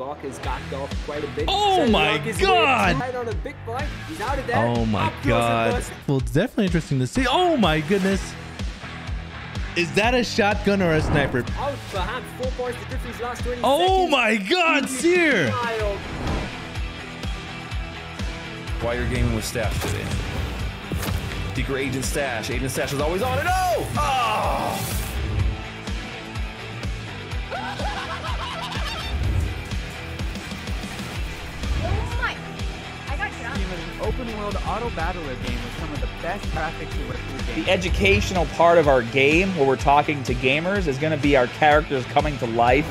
Barker's backed off quite a bit. Oh my God! way right on a big boy. He's out of there. Oh my Up goes the god. Well, it's definitely interesting to see. Oh my goodness. Is that a shotgun or a sniper? Out for hand. Four points to Griffey's last 20 Oh seconds. my god, Sear! Wild. Why you're gaming with Stash today. Secret Agent Stash. Agent Stash is always on it. oh! Oh! I got shot. Team is an open world auto battler game with some of the best graphics you through games. The educational part of our game, where we're talking to gamers, is going to be our characters coming to life